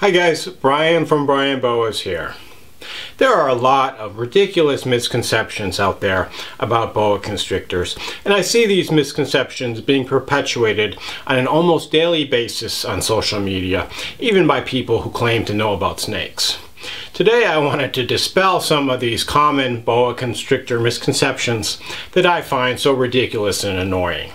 Hi guys, Brian from Brian Boas here. There are a lot of ridiculous misconceptions out there about boa constrictors, and I see these misconceptions being perpetuated on an almost daily basis on social media, even by people who claim to know about snakes. Today I wanted to dispel some of these common boa constrictor misconceptions that I find so ridiculous and annoying.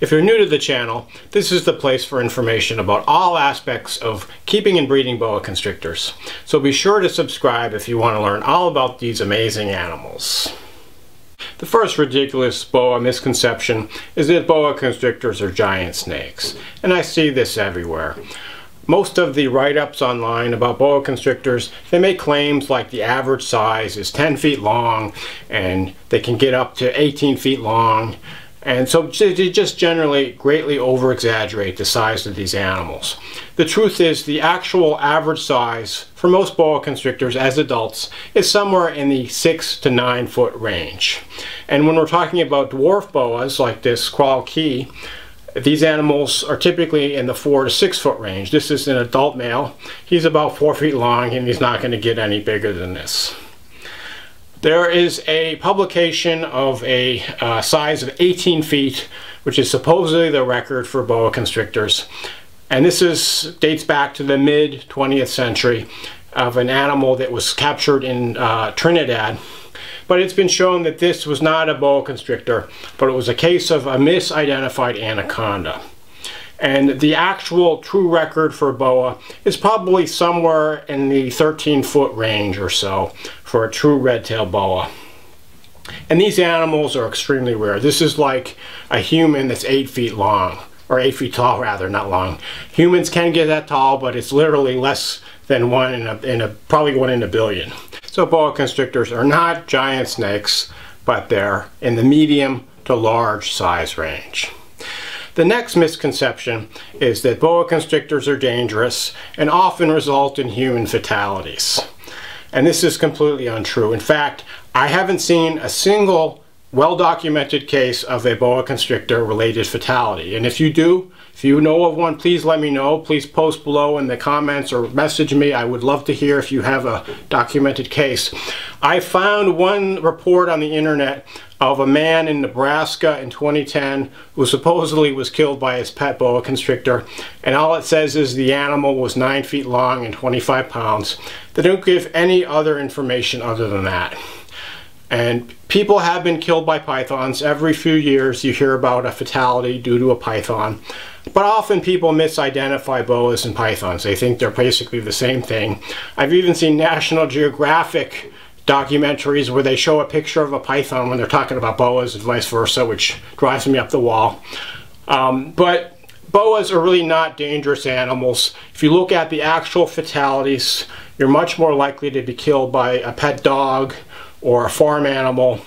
If you're new to the channel, this is the place for information about all aspects of keeping and breeding boa constrictors. So be sure to subscribe if you want to learn all about these amazing animals. The first ridiculous boa misconception is that boa constrictors are giant snakes, and I see this everywhere. Most of the write-ups online about boa constrictors, they make claims like the average size is 10 feet long and they can get up to 18 feet long and so they just generally greatly over exaggerate the size of these animals. The truth is the actual average size for most boa constrictors as adults is somewhere in the six to nine foot range. And when we're talking about dwarf boas like this Crawl Cay, these animals are typically in the four to six foot range. This is an adult male. He's about four feet long and he's not going to get any bigger than this. There is a publication of a uh, size of 18 feet, which is supposedly the record for boa constrictors. And this is dates back to the mid 20th century of an animal that was captured in uh, Trinidad. But it's been shown that this was not a boa constrictor, but it was a case of a misidentified anaconda. And the actual true record for boa is probably somewhere in the 13 foot range or so for a true red-tailed boa. And these animals are extremely rare. This is like a human that's eight feet long, or eight feet tall rather, not long. Humans can get that tall, but it's literally less than one in a, in a probably one in a billion. So boa constrictors are not giant snakes, but they're in the medium to large size range. The next misconception is that boa constrictors are dangerous and often result in human fatalities. And this is completely untrue. In fact, I haven't seen a single well-documented case of a boa constrictor related fatality. And if you do, if you know of one, please let me know. Please post below in the comments or message me. I would love to hear if you have a documented case. I found one report on the internet of a man in Nebraska in 2010 who supposedly was killed by his pet boa constrictor. And all it says is the animal was 9 feet long and 25 pounds. They don't give any other information other than that. And people have been killed by pythons. Every few years you hear about a fatality due to a python. But often people misidentify boas and pythons. They think they're basically the same thing. I've even seen National Geographic documentaries where they show a picture of a python when they're talking about boas and vice versa, which drives me up the wall. Um, but boas are really not dangerous animals. If you look at the actual fatalities, you're much more likely to be killed by a pet dog or a farm animal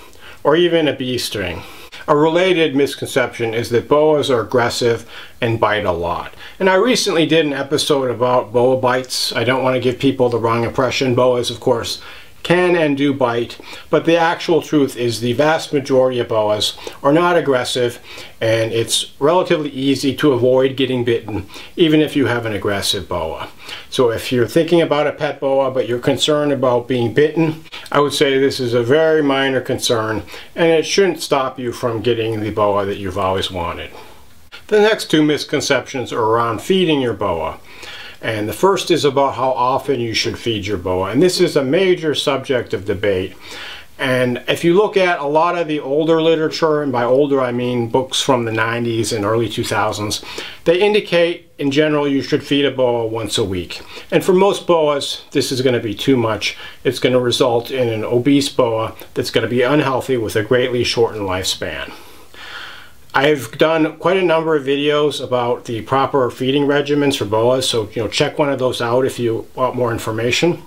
or even a bee sting. A related misconception is that boas are aggressive and bite a lot. And I recently did an episode about boa bites. I don't want to give people the wrong impression. Boas, of course, can and do bite, but the actual truth is the vast majority of boas are not aggressive and it's relatively easy to avoid getting bitten even if you have an aggressive boa. So if you're thinking about a pet boa but you're concerned about being bitten, I would say this is a very minor concern and it shouldn't stop you from getting the boa that you've always wanted. The next two misconceptions are around feeding your boa. And the first is about how often you should feed your boa. And this is a major subject of debate. And if you look at a lot of the older literature, and by older I mean books from the 90s and early 2000s, they indicate in general you should feed a boa once a week. And for most boas, this is going to be too much. It's going to result in an obese boa that's going to be unhealthy with a greatly shortened lifespan. I've done quite a number of videos about the proper feeding regimens for boas, so you know check one of those out if you want more information.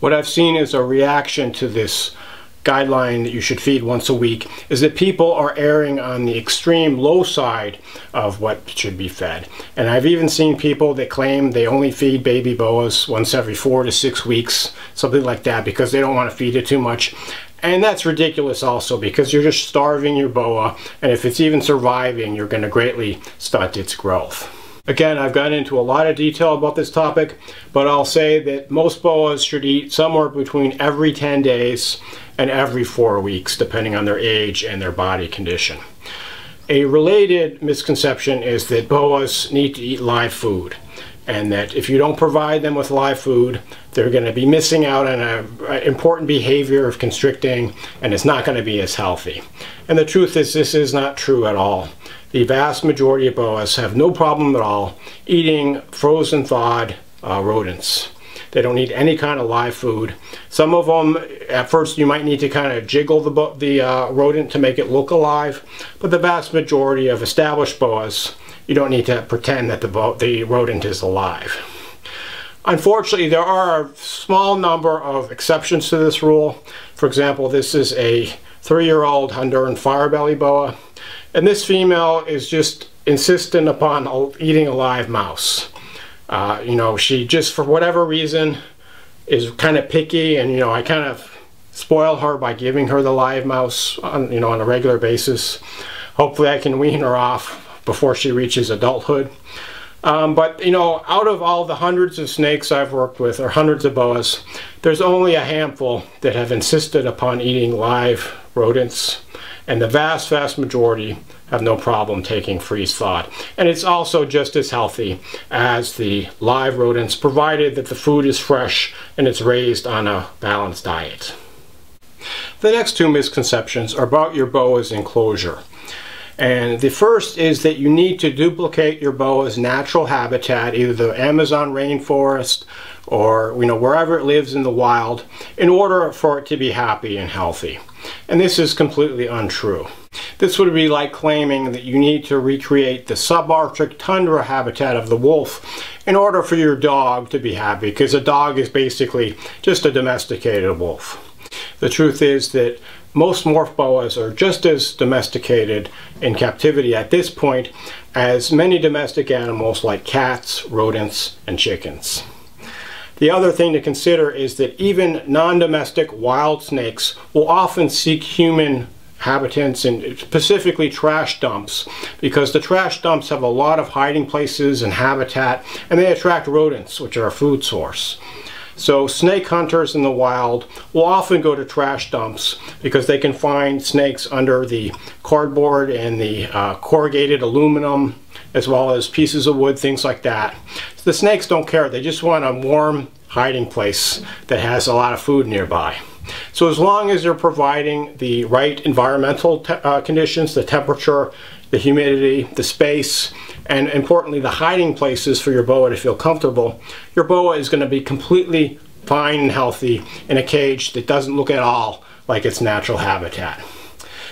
What I've seen is a reaction to this guideline that you should feed once a week is that people are erring on the extreme low side of what should be fed. And I've even seen people that claim they only feed baby boas once every four to six weeks, something like that, because they don't want to feed it too much. And that's ridiculous also because you're just starving your boa and if it's even surviving you're going to greatly stunt its growth. Again, I've gone into a lot of detail about this topic, but I'll say that most boas should eat somewhere between every 10 days and every four weeks, depending on their age and their body condition. A related misconception is that boas need to eat live food and that if you don't provide them with live food, they're going to be missing out on an important behavior of constricting and it's not going to be as healthy. And the truth is this is not true at all. The vast majority of boas have no problem at all eating frozen thawed uh, rodents. They don't need any kind of live food. Some of them, at first, you might need to kind of jiggle the, the uh, rodent to make it look alive, but the vast majority of established boas you don't need to pretend that the, the rodent is alive. Unfortunately, there are a small number of exceptions to this rule. For example, this is a three-year-old Honduran firebelly boa, and this female is just insistent upon eating a live mouse. Uh, you know, she just, for whatever reason, is kind of picky, and you know, I kind of spoil her by giving her the live mouse on, you know, on a regular basis. Hopefully I can wean her off before she reaches adulthood. Um, but you know, out of all the hundreds of snakes I've worked with, or hundreds of boas, there's only a handful that have insisted upon eating live rodents, and the vast, vast majority have no problem taking freeze thawed. And it's also just as healthy as the live rodents, provided that the food is fresh and it's raised on a balanced diet. The next two misconceptions are about your boa's enclosure. And the first is that you need to duplicate your boa's natural habitat, either the Amazon rainforest or you know wherever it lives in the wild, in order for it to be happy and healthy. And this is completely untrue. This would be like claiming that you need to recreate the subarctic tundra habitat of the wolf in order for your dog to be happy, because a dog is basically just a domesticated wolf. The truth is that most morph boas are just as domesticated in captivity at this point as many domestic animals like cats, rodents, and chickens. The other thing to consider is that even non-domestic wild snakes will often seek human habitants and specifically trash dumps because the trash dumps have a lot of hiding places and habitat and they attract rodents which are a food source. So snake hunters in the wild will often go to trash dumps because they can find snakes under the cardboard and the uh, corrugated aluminum as well as pieces of wood, things like that. The snakes don't care. They just want a warm hiding place that has a lot of food nearby. So as long as you're providing the right environmental uh, conditions, the temperature, the humidity, the space, and importantly the hiding places for your boa to feel comfortable, your boa is going to be completely fine and healthy in a cage that doesn't look at all like its natural habitat.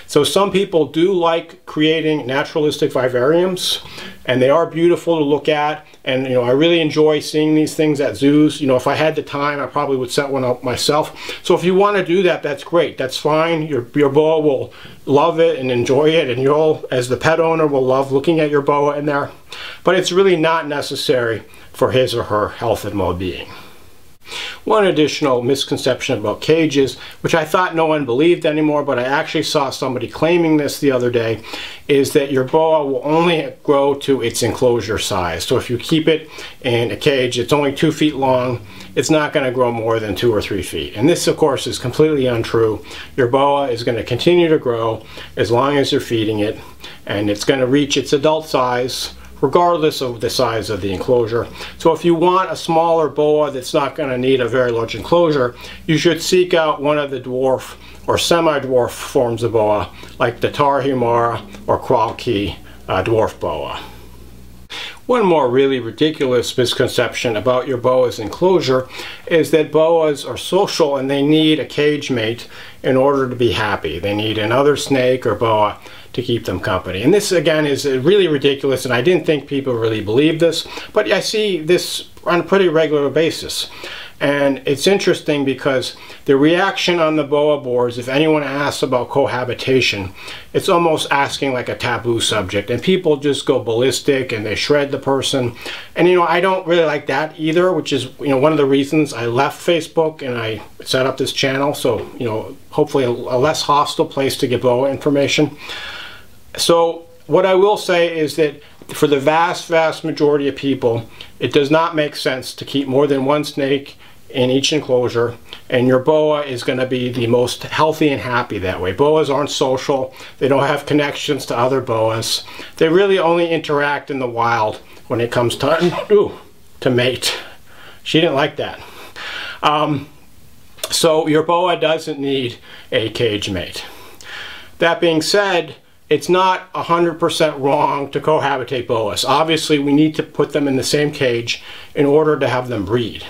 So some people do like creating naturalistic vivariums and they are beautiful to look at and you know I really enjoy seeing these things at zoos. You know if I had the time I probably would set one up myself. So if you want to do that that's great. That's fine. Your, your boa will love it and enjoy it and you'll as the pet owner will love looking at your boa in there. But it's really not necessary for his or her health and well-being. One additional misconception about cages, which I thought no one believed anymore, but I actually saw somebody claiming this the other day, is that your boa will only grow to its enclosure size. So if you keep it in a cage, it's only two feet long, it's not going to grow more than two or three feet. And this, of course, is completely untrue. Your boa is going to continue to grow as long as you're feeding it, and it's going to reach its adult size regardless of the size of the enclosure. So if you want a smaller boa that's not going to need a very large enclosure, you should seek out one of the dwarf or semi-dwarf forms of boa like the Tarahumara or Crawl Cay uh, dwarf boa. One more really ridiculous misconception about your boa's enclosure is that boas are social and they need a cage mate in order to be happy. They need another snake or boa to keep them company. And this again is uh, really ridiculous and I didn't think people really believed this, but I see this on a pretty regular basis. And it's interesting because the reaction on the BOA boards, if anyone asks about cohabitation, it's almost asking like a taboo subject. And people just go ballistic and they shred the person. And you know, I don't really like that either, which is, you know, one of the reasons I left Facebook and I set up this channel. So, you know, hopefully a, a less hostile place to get BOA information. So what I will say is that for the vast, vast majority of people, it does not make sense to keep more than one snake in each enclosure and your boa is going to be the most healthy and happy that way. Boas aren't social. They don't have connections to other boas. They really only interact in the wild when it comes time ooh, to mate. She didn't like that. Um, so your boa doesn't need a cage mate. That being said, it's not 100% wrong to cohabitate boas. Obviously, we need to put them in the same cage in order to have them breed.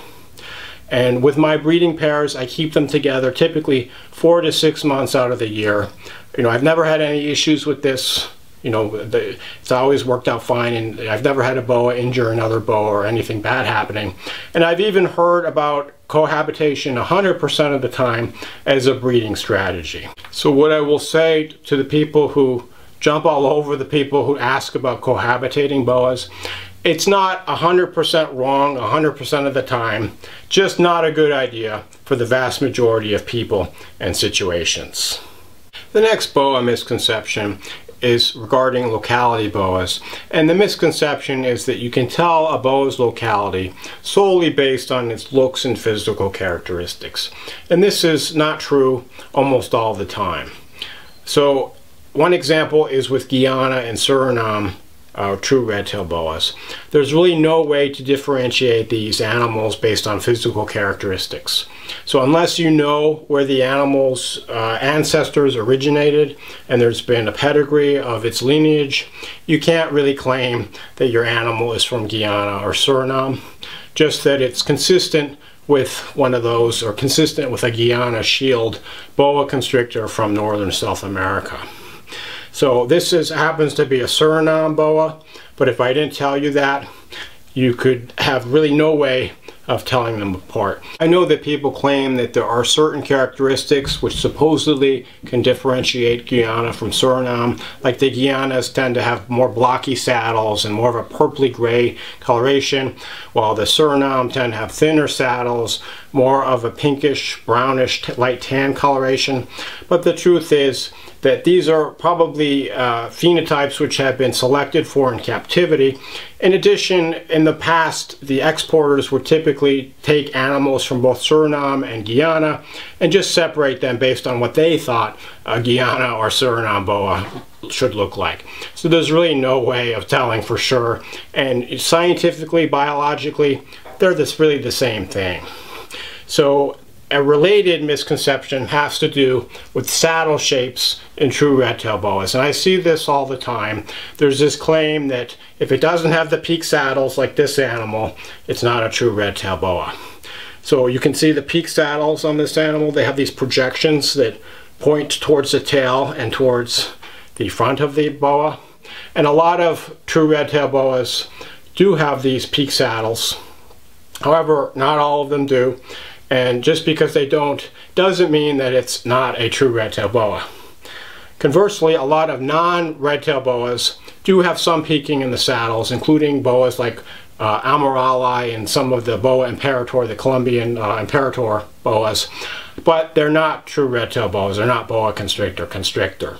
And with my breeding pairs, I keep them together typically four to six months out of the year. You know, I've never had any issues with this. You know, the, it's always worked out fine, and I've never had a boa injure another boa or anything bad happening. And I've even heard about cohabitation 100% of the time as a breeding strategy. So what I will say to the people who jump all over the people who ask about cohabitating boas it's not 100% wrong 100% of the time, just not a good idea for the vast majority of people and situations. The next BOA misconception is regarding locality boas. And the misconception is that you can tell a boa's locality solely based on its looks and physical characteristics. And this is not true almost all the time. So one example is with Guyana and Suriname uh, true red-tailed boas. There's really no way to differentiate these animals based on physical characteristics. So unless you know where the animal's uh, ancestors originated and there's been a pedigree of its lineage, you can't really claim that your animal is from Guyana or Suriname, just that it's consistent with one of those or consistent with a Guyana shield boa constrictor from northern South America. So this is happens to be a Suriname boa, but if I didn't tell you that, you could have really no way of telling them apart. I know that people claim that there are certain characteristics which supposedly can differentiate Guyana from Suriname, like the Guianas tend to have more blocky saddles and more of a purpley gray coloration, while the Suriname tend to have thinner saddles, more of a pinkish, brownish, light tan coloration. But the truth is that these are probably uh, phenotypes which have been selected for in captivity. In addition, in the past, the exporters would typically take animals from both Suriname and Guyana and just separate them based on what they thought a Guyana or Suriname boa should look like. So there's really no way of telling for sure. And scientifically, biologically, they're this really the same thing. So a related misconception has to do with saddle shapes in true red-tail boas. And I see this all the time. There's this claim that if it doesn't have the peak saddles like this animal, it's not a true red-tail boa. So you can see the peak saddles on this animal. They have these projections that point towards the tail and towards the front of the boa. And a lot of true red-tail boas do have these peak saddles. However, not all of them do. And just because they don't doesn't mean that it's not a true red-tailed boa. Conversely, a lot of non-red-tailed boas do have some peaking in the saddles, including boas like uh, and some of the Boa Imperator, the Colombian uh, Imperator boas, but they're not true red-tailed boas. They're not boa constrictor constrictor.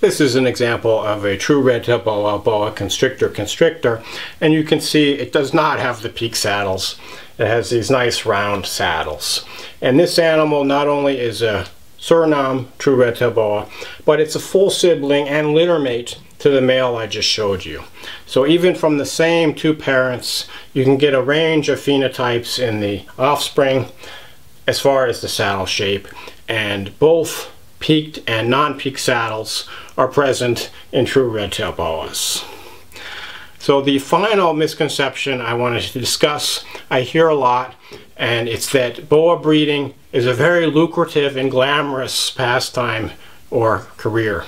This is an example of a true red-tailed boa, boa constrictor constrictor, and you can see it does not have the peak saddles. It has these nice round saddles. And this animal not only is a Suriname true red-tailed boa, but it's a full sibling and littermate to the male I just showed you. So even from the same two parents, you can get a range of phenotypes in the offspring as far as the saddle shape, and both peaked and non-peaked saddles are present in true red-tailed boas. So the final misconception I wanted to discuss, I hear a lot, and it's that boa breeding is a very lucrative and glamorous pastime or career.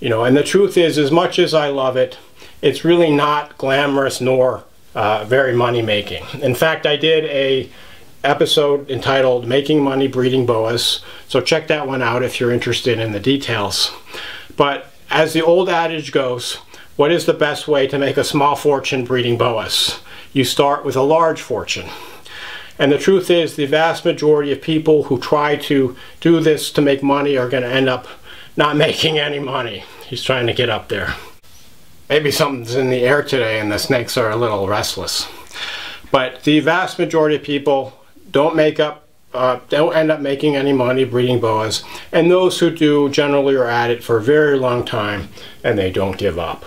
You know, and the truth is, as much as I love it, it's really not glamorous nor uh, very money making. In fact, I did a episode entitled Making Money Breeding Boas, so check that one out if you're interested in the details. But as the old adage goes, what is the best way to make a small fortune breeding boas? You start with a large fortune. And the truth is, the vast majority of people who try to do this to make money are going to end up not making any money. He's trying to get up there. maybe something's in the air today and the snakes are a little restless. But the vast majority of people don't make up, uh, don't end up making any money breeding boas. And those who do generally are at it for a very long time and they don't give up.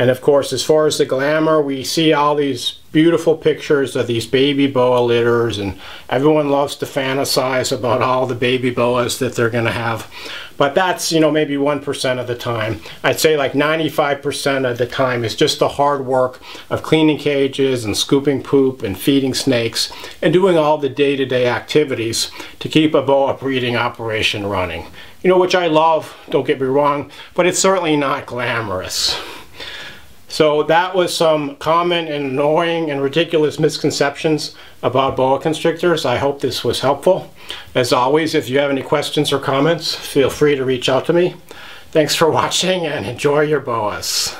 And of course, as far as the glamour, we see all these beautiful pictures of these baby boa litters and everyone loves to fantasize about all the baby boas that they're going to have. But that's, you know, maybe 1% of the time. I'd say like 95% of the time is just the hard work of cleaning cages and scooping poop and feeding snakes and doing all the day-to-day -day activities to keep a boa breeding operation running. You know, which I love, don't get me wrong, but it's certainly not glamorous. So that was some common and annoying and ridiculous misconceptions about boa constrictors. I hope this was helpful. As always, if you have any questions or comments, feel free to reach out to me. Thanks for watching and enjoy your boas.